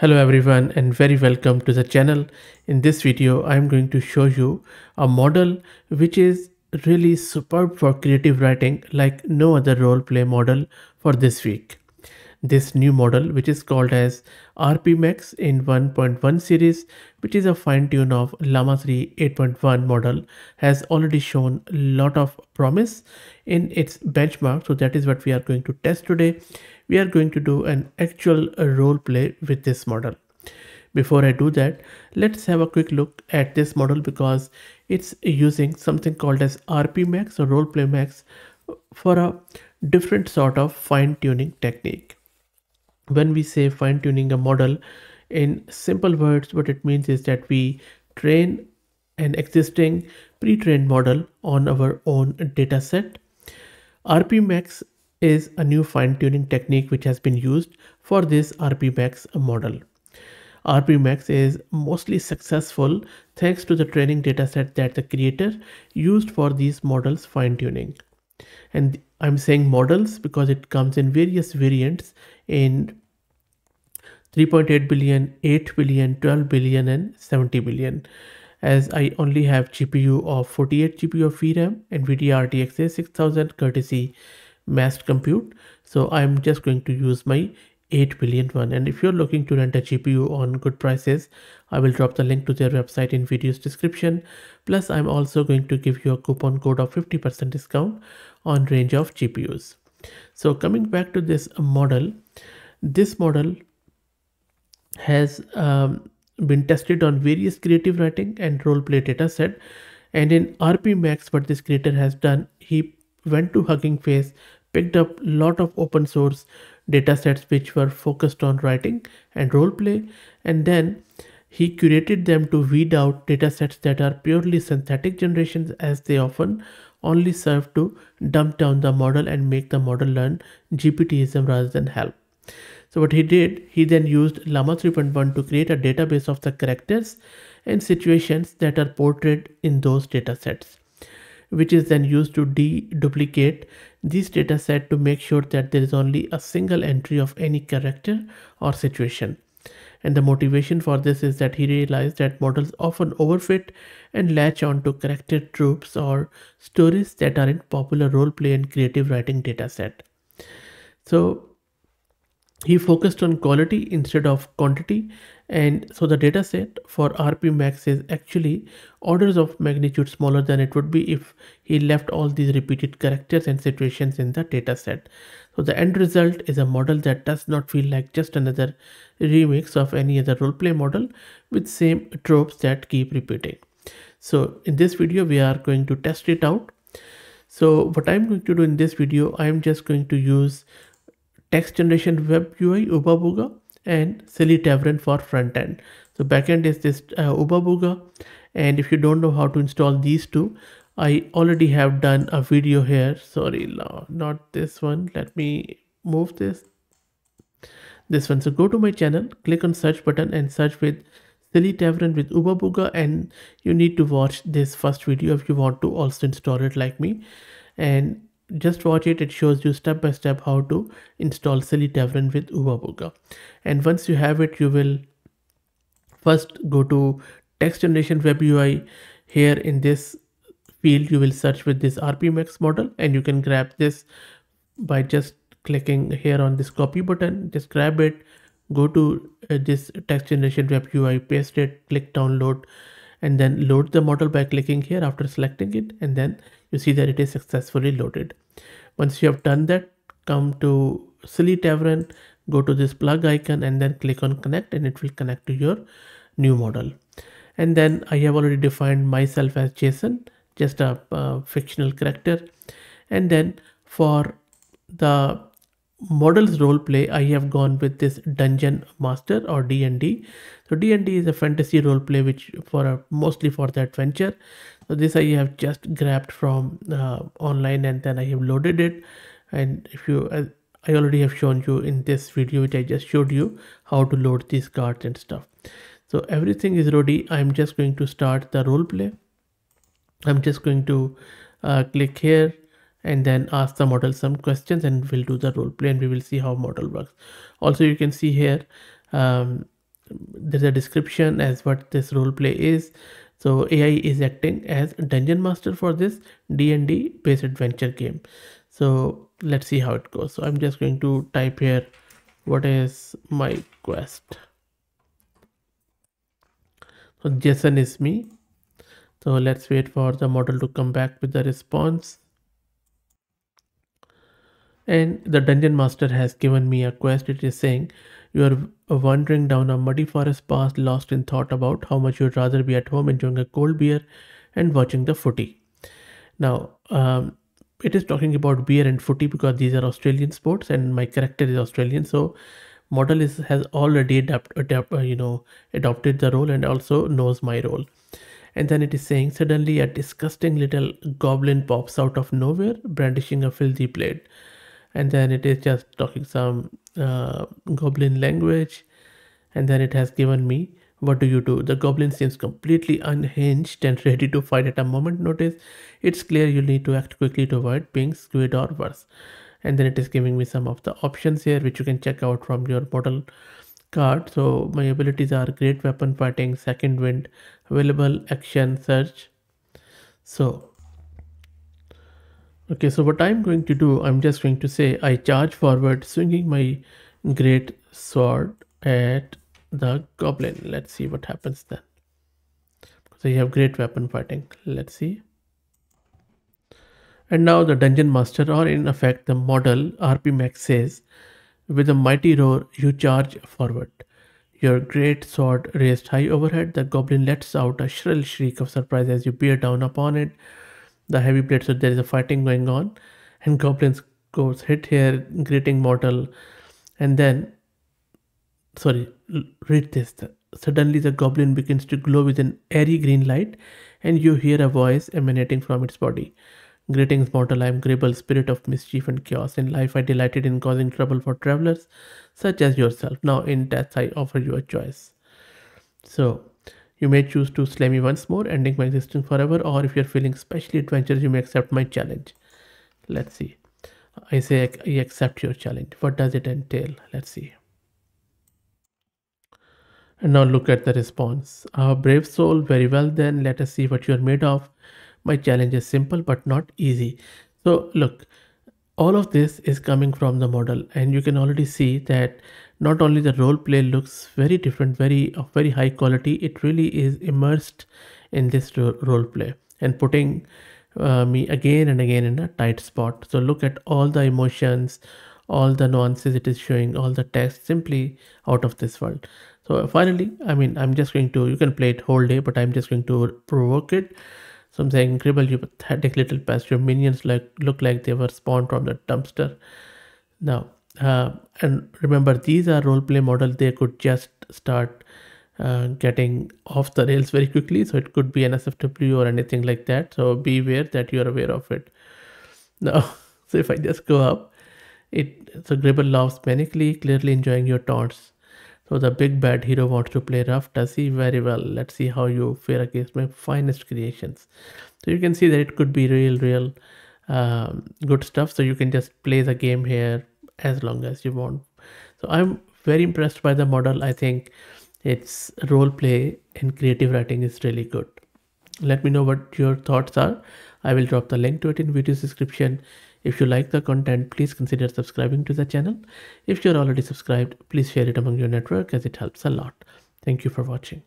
Hello everyone and very welcome to the channel. In this video, I'm going to show you a model which is really superb for creative writing like no other role play model for this week. This new model which is called as RPMax in 1.1 series which is a fine tune of Llama 3 8.1 model has already shown a lot of promise in its benchmark. So that is what we are going to test today we are going to do an actual role play with this model. Before I do that, let's have a quick look at this model because it's using something called as RPMax or Roleplay Max for a different sort of fine tuning technique. When we say fine tuning a model, in simple words, what it means is that we train an existing pre-trained model on our own data set. RPMax is a new fine-tuning technique which has been used for this RPMax model. RPMax is mostly successful thanks to the training dataset that the creator used for these models fine-tuning. And I'm saying models because it comes in various variants in 3.8 billion, 8 billion, 12 billion and 70 billion. As I only have GPU of 48 GPU of VRAM, NVIDIA RTX A6000 courtesy massed compute so i'm just going to use my 8 billion one and if you're looking to rent a gpu on good prices i will drop the link to their website in video's description. Plus i'm also going to give you a coupon code of 50 percent discount on range of gpus so coming back to this model this model has um, been tested on various creative writing and role play data set. And in rp max what this creator has done he went to hugging face picked up a lot of open source data sets which were focused on writing and role play and then he curated them to weed out data sets that are purely synthetic generations as they often only serve to dump down the model and make the model learn GPTism rather than help. So what he did, he then used Llama 3.1 to create a database of the characters and situations that are portrayed in those data sets which is then used to deduplicate this data set to make sure that there is only a single entry of any character or situation. And the motivation for this is that he realized that models often overfit and latch onto character tropes or stories that are in popular role play and creative writing data set. So he focused on quality instead of quantity and so the data set for rp max is actually orders of magnitude smaller than it would be if he left all these repeated characters and situations in the data set. So the end result is a model that does not feel like just another remix of any other roleplay model with same tropes that keep repeating. So in this video we are going to test it out. So what i'm going to do in this video i'm just going to use text generation web UI Oobabooga and Silly Tavern for front end. So backend is this uh, Oobabooga and if you don't know how to install these two, I already have done a video here. Sorry, no, not this one. Let me move this. This one. So go to my channel, click on search button and search with Silly Tavern with Oobabooga and you need to watch this first video if you want to also install it like me. And just watch it. It shows you step by step how to install silly tavern with oobabooga and once you have it you will first go to text generation web ui here in this field you will search with this rpmax model and you can grab this by just clicking here on this copy button. Just grab it go to uh, this text generation web ui paste it click download and then load the model by clicking here after selecting it and then you see that it is successfully loaded. Once you have done that, come to Silly Tavern, go to this plug icon and then click on connect and it will connect to your new model. And then I have already defined myself as Jason, just a uh, fictional character. And then for the models role play i have gone with this dungeon master or d&d so d&d is a fantasy role play which for a, mostly for the adventure. So this i have just grabbed from uh, online and then i have loaded it. And if you uh, i already have shown you in this video which i just showed you how to load these cards and stuff. So everything is ready. I'm just going to start the role play. I'm just going to uh, click here and then ask the model some questions and we'll do the role play and we will see how model works. Also you can see here um, there's a description as what this role play is. So ai is acting as dungeon master for this d&d based adventure game. So let's see how it goes. So i'm just going to type here what is my quest? So jason is me. So let's wait for the model to come back with the response and the dungeon master has given me a quest. It is saying you are wandering down a muddy forest path lost in thought about how much you'd rather be at home enjoying a cold beer and watching the footy. Now um, it is talking about beer and footy because these are australian sports and my character is australian. So model is has already adapt, adapt uh, you know adopted the role and also knows my role. And then it is saying suddenly a disgusting little goblin pops out of nowhere brandishing a filthy blade and then it is just talking some uh, goblin language. And then it has given me what do you do? The goblin seems completely unhinged and ready to fight at a moment notice. It's clear you need to act quickly to avoid being squid or worse. And then it is giving me some of the options here which you can check out from your model card. So my abilities are great weapon fighting second wind available action search. So Okay, so what I'm going to do, I'm just going to say I charge forward, swinging my great sword at the goblin. Let's see what happens then. So you have great weapon fighting. Let's see. And now the dungeon master, or in effect the model RP Max says, with a mighty roar, you charge forward. Your great sword raised high overhead, the goblin lets out a shrill shriek of surprise as you bear down upon it the heavy plate so there is a fighting going on and goblins goes hit here greeting mortal and then sorry read this. Suddenly the goblin begins to glow with an airy green light and you hear a voice emanating from its body. Greetings mortal. I am gribble spirit of mischief and chaos. In life i delighted in causing trouble for travelers such as yourself. Now in death i offer you a choice. So you may choose to slay me once more, ending my existence forever, or if you're feeling especially adventurous, you may accept my challenge. Let's see. I say I accept your challenge. What does it entail? Let's see. And now look at the response. Our brave soul, very well then, let us see what you're made of. My challenge is simple but not easy. So look, all of this is coming from the model and you can already see that not only the role play looks very different very of very high quality it really is immersed in this role play and putting uh, me again and again in a tight spot. So look at all the emotions all the nuances it is showing all the text simply out of this world. So finally i mean i'm just going to you can play it whole day but i'm just going to provoke it so i'm saying incredible you pathetic little pest. Your minions like look like they were spawned from the dumpster. Now uh, and remember these are role play models they could just start uh, getting off the rails very quickly. So it could be nsfw or anything like that. So be aware that you're aware of it. Now so if i just go up it so gribble laughs manically clearly enjoying your taunts so the big bad hero wants to play rough does he? Very well. Let's see how you fare against my finest creations. So you can see that it could be real real um, good stuff. So you can just play the game here as long as you want. So i'm very impressed by the model. I think its role play and creative writing is really good. Let me know what your thoughts are. I will drop the link to it in video description if you like the content please consider subscribing to the channel. If you're already subscribed please share it among your network as it helps a lot. Thank you for watching